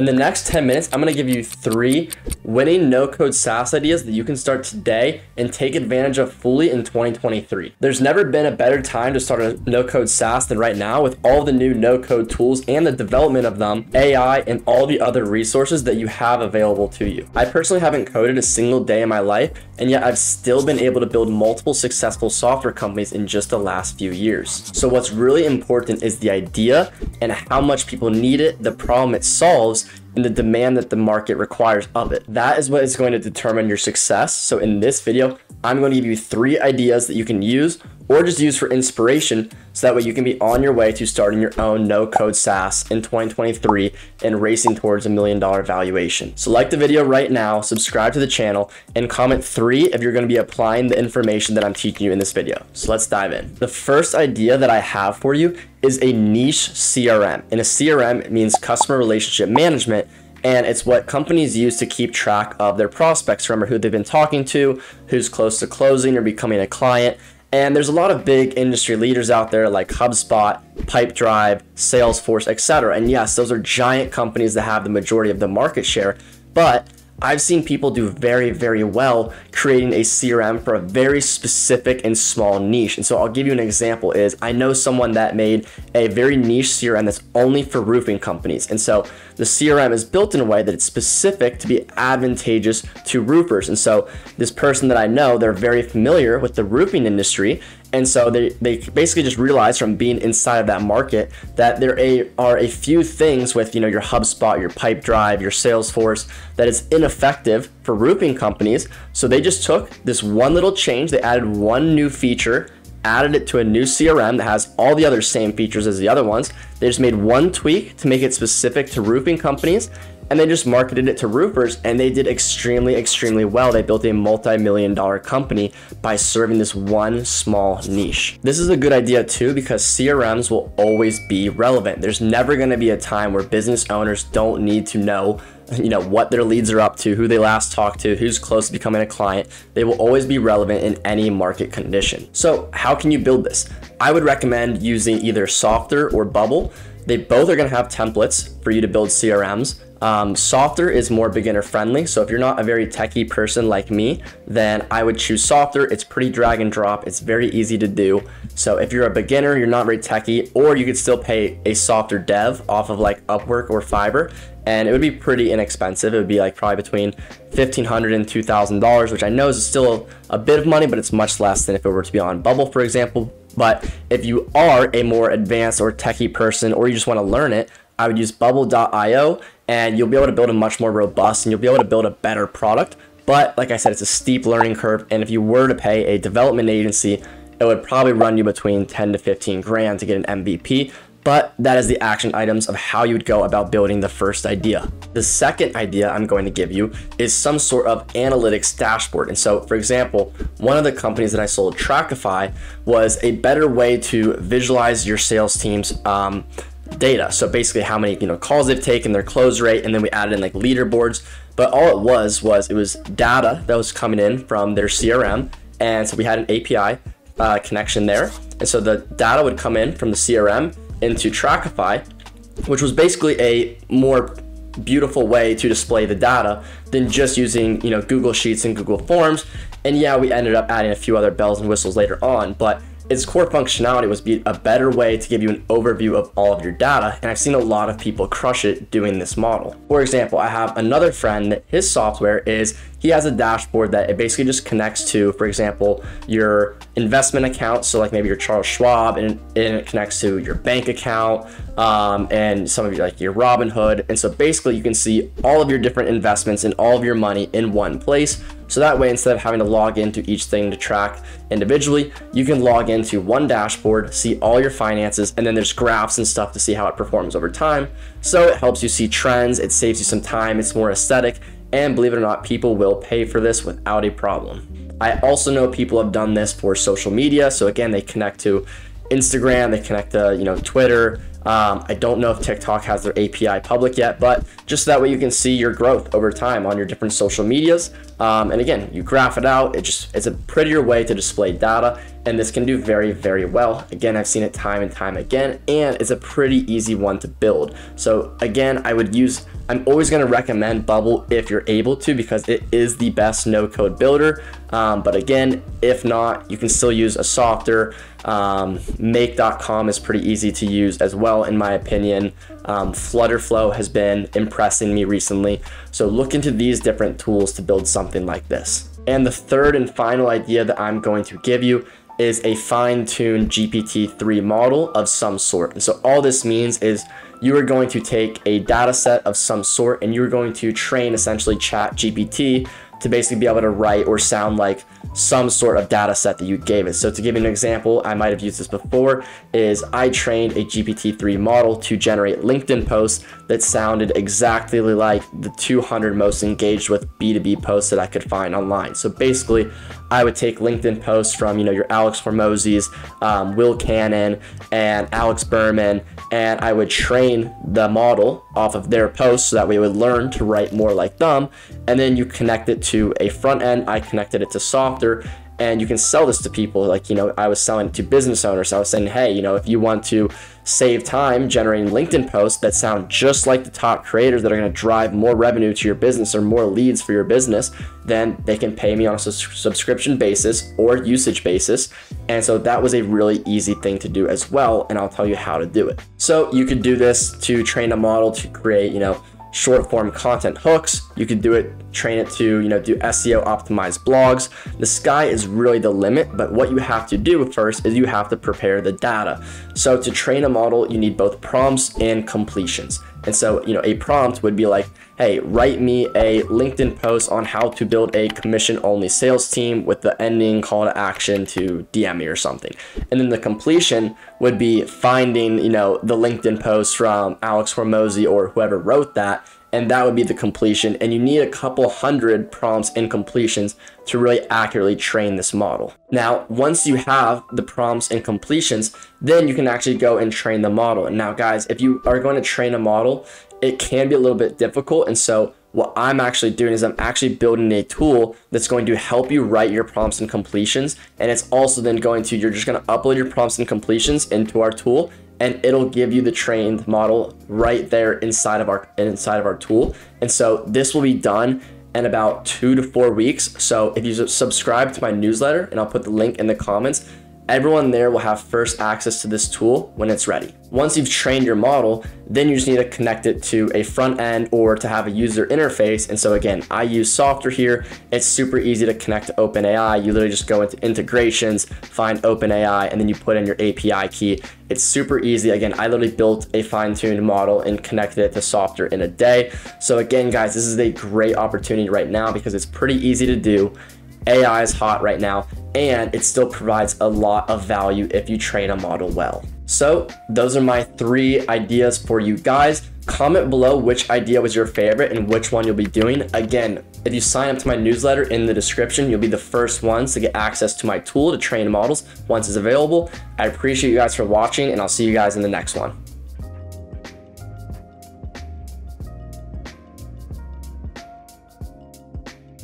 In the next 10 minutes, I'm gonna give you three winning no-code SaaS ideas that you can start today and take advantage of fully in 2023. There's never been a better time to start a no-code SaaS than right now with all the new no-code tools and the development of them, AI, and all the other resources that you have available to you. I personally haven't coded a single day in my life, and yet I've still been able to build multiple successful software companies in just the last few years. So what's really important is the idea and how much people need it, the problem it solves, and the demand that the market requires of it. That is what is going to determine your success. So in this video, I'm going to give you three ideas that you can use or just use for inspiration so that way you can be on your way to starting your own no code SaaS in 2023 and racing towards a million dollar valuation. So like the video right now, subscribe to the channel and comment three if you're going to be applying the information that I'm teaching you in this video. So let's dive in. The first idea that I have for you is a niche CRM. And a CRM means customer relationship management and it's what companies use to keep track of their prospects. Remember who they've been talking to, who's close to closing or becoming a client, and there's a lot of big industry leaders out there like HubSpot, Pipedrive, Salesforce, etc. And yes, those are giant companies that have the majority of the market share, but I've seen people do very, very well creating a CRM for a very specific and small niche. And so I'll give you an example is I know someone that made a very niche CRM that's only for roofing companies. And so the CRM is built in a way that it's specific to be advantageous to roofers. And so this person that I know, they're very familiar with the roofing industry and so they, they basically just realized from being inside of that market that there are a few things with you know your HubSpot, your Pipedrive, your Salesforce that is ineffective for roofing companies. So they just took this one little change, they added one new feature, added it to a new CRM that has all the other same features as the other ones. They just made one tweak to make it specific to roofing companies and they just marketed it to roofers and they did extremely extremely well. They built a multi-million dollar company by serving this one small niche. This is a good idea too because crms will always be relevant. There's never going to be a time where business owners don't need to know you know what their leads are up to who they last talked to who's close to becoming a client they will always be relevant in any market condition. So how can you build this? I would recommend using either Softr or bubble. They both are going to have templates for you to build crms um, Softr is more beginner friendly. So if you're not a very techie person like me, then I would choose Softr. It's pretty drag and drop. It's very easy to do. So if you're a beginner, you're not very techie, or you could still pay a Softr dev off of like Upwork or Fiverr, and it would be pretty inexpensive. It would be like probably between $1,500 and $2,000, which I know is still a bit of money, but it's much less than if it were to be on Bubble, for example. But if you are a more advanced or techie person, or you just want to learn it, I would use bubble.io and you'll be able to build a much more robust and you'll be able to build a better product. But like I said, it's a steep learning curve. And if you were to pay a development agency, it would probably run you between 10 to 15 grand to get an MVP. But that is the action items of how you would go about building the first idea. The second idea I'm going to give you is some sort of analytics dashboard. And so, for example, one of the companies that I sold, Trackify, was a better way to visualize your sales team's um, data. So basically how many, you know, calls they've taken, their close rate, and then we added in like leaderboards. But all it was was it was data that was coming in from their CRM. And so we had an API uh, connection there. And so the data would come in from the CRM into Trackify, which was basically a more beautiful way to display the data than just using, you know, Google Sheets and Google Forms. And yeah, we ended up adding a few other bells and whistles later on, but its core functionality was be a better way to give you an overview of all of your data, and I've seen a lot of people crush it doing this model. For example, I have another friend that his software is he has a dashboard that it basically just connects to, for example, your investment account. So like maybe your Charles Schwab and, and it connects to your bank account um, and some of your like your Robinhood. And so basically you can see all of your different investments and all of your money in one place. So that way, instead of having to log into each thing to track individually, you can log into one dashboard, see all your finances, and then there's graphs and stuff to see how it performs over time. So it helps you see trends, it saves you some time, it's more aesthetic, and believe it or not, people will pay for this without a problem. I also know people have done this for social media. So again, they connect to Instagram, they connect to you know Twitter. Um, I don't know if TikTok has their API public yet, but just that way you can see your growth over time on your different social medias. Um, and again, you graph it out. It just it's a prettier way to display data, and this can do very very well. Again, I've seen it time and time again, and it's a pretty easy one to build. So again, I would use. I'm always going to recommend Bubble if you're able to because it is the best no code builder. Um, but again, if not, you can still use a Softr. Um, Make.com is pretty easy to use as well, in my opinion. Um, Flutterflow has been impressing me recently. So look into these different tools to build something like this. And the third and final idea that I'm going to give you is a fine-tuned GPT-3 model of some sort. And so all this means is you are going to take a data set of some sort and you're going to train essentially chat GPT to basically be able to write or sound like some sort of data set that you gave it. So to give you an example, I might have used this before, is I trained a GPT-3 model to generate LinkedIn posts that sounded exactly like the 200 most engaged with B2B posts that I could find online. So basically, I would take LinkedIn posts from, you know, your Alex Hormozi's, um, Will Cannon, and Alex Berman, and I would train the model off of their posts so that we would learn to write more like them. And then you connect it to a front end. I connected it to Softr and you can sell this to people. Like you know i was selling it to business owners. I was saying hey you know if you want to save time generating linkedin posts that sound just like the top creators that are going to drive more revenue to your business or more leads for your business then they can pay me on a subscription basis or usage basis. And so that was a really easy thing to do as well and i'll tell you how to do it. So you could do this to train a model to create you know short form content hooks. You could do it, train it to, you know, do SEO optimized blogs. The sky is really the limit, but what you have to do first is you have to prepare the data. So to train a model, you need both prompts and completions. And so, you know, a prompt would be like, hey, write me a LinkedIn post on how to build a commission only sales team with the ending call to action to DM me or something. And then the completion would be finding, you know, the LinkedIn post from Alex Hormozi or whoever wrote that and that would be the completion. And you need a couple hundred prompts and completions to really accurately train this model. Now, once you have the prompts and completions, then you can actually go and train the model. And now, guys, if you are going to train a model, it can be a little bit difficult. And so, what I'm actually doing is I'm actually building a tool that's going to help you write your prompts and completions. And it's also then going to, you're just going to upload your prompts and completions into our tool and it'll give you the trained model right there inside of our inside of our tool. And so this will be done in about two to four weeks. So if you subscribe to my newsletter, and I'll put the link in the comments, everyone there will have first access to this tool when it's ready. Once you've trained your model, then you just need to connect it to a front end or to have a user interface. And so again, I use Softr here. It's super easy to connect to OpenAI. You literally just go into integrations, find OpenAI, and then you put in your API key. It's super easy. Again, I literally built a fine-tuned model and connected it to Softr in a day. So again, guys, this is a great opportunity right now because it's pretty easy to do. AI is hot right now, and it still provides a lot of value if you train a model well. So those are my three ideas for you guys. Comment below which idea was your favorite and which one you'll be doing. Again, if you sign up to my newsletter in the description, you'll be the first ones to get access to my tool to train models once it's available. I appreciate you guys for watching and I'll see you guys in the next one.